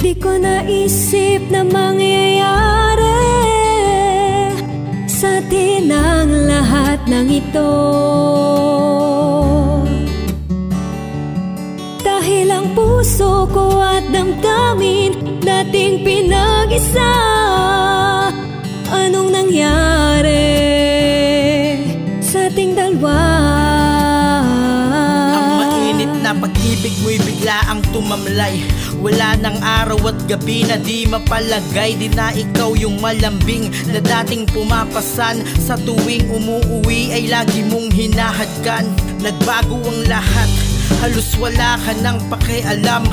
Di ko naisip na mangyayari Sa atin ang lahat ng ito Dahil ang puso ko at damdamin Dating pinag-isa Anong nangyari sa ating dalawa? Pag-ibig mo'y bigla ang tumamlay Wala ng araw at gabi na di mapalagay. Di na ikaw yung malambing na dating pumapasan. Sa tuwing umuuwi ay lagi mong hinahadkan. Nagbago ang lahat Halos wala ka nang pakialam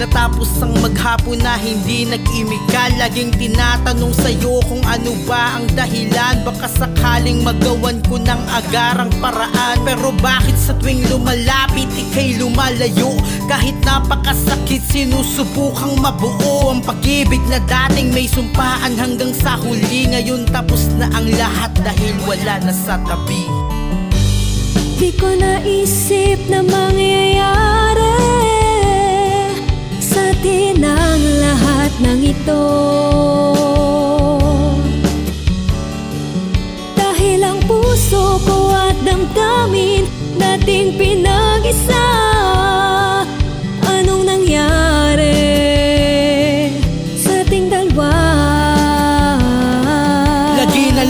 Natapos ang maghapon na hindi nag-imika Laging tinatanong sa'yo kung ano ba ang dahilan. Baka sakaling magawan ko ng agarang paraan. Pero bakit sa tuwing lumalapit ikay lumalayo? Kahit napakasakit sinusubukang mabuo Ang pag-ibig na dating may sumpaan hanggang sa huli. Ngayon tapos na ang lahat dahil wala na sa tabi. Di ko naisip na mangyayari ito Dahil ang puso ko at damdamin Dating pinag-isa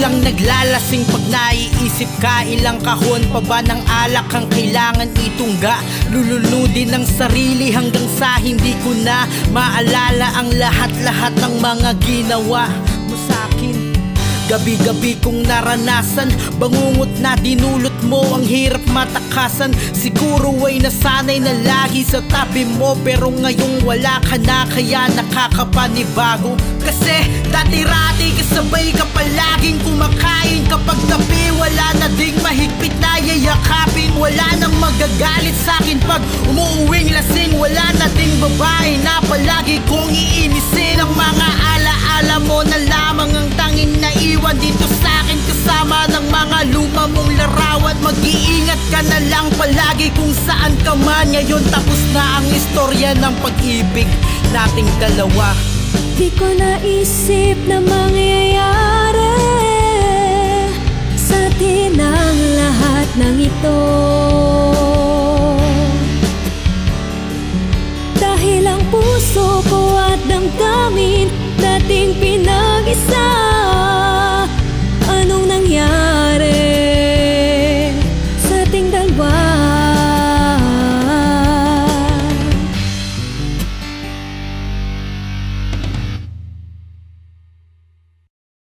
lang naglalasing pag naiisip ka. Ilang kahon pa ba ng alak ang kailangan itungga? Lulunodin ng sarili hanggang sa hindi ko na Maalala ang lahat-lahat ng mga ginawa mo sa akin. Gabi-gabi kong naranasan Bangungot na dinulot mo Ang hirap matakasan. Siguro ay nasanay na lagi sa tabi mo Pero ngayong wala ka na Kaya nakakapanibago. Kasi dati-rati kasabay ka palaging kumakain. Kapag tabi wala na ding mahigpit na yayakapin. Wala nang magagalit sa akin Pag umuuwing lasing. Wala na ding babae na palagi kong iinisin palagi kung saan ka man Ngayon tapos na ang istorya ng pag-ibig nating dalawa. Di ko naisip na mangyayari. Sa atin ang lahat ng ito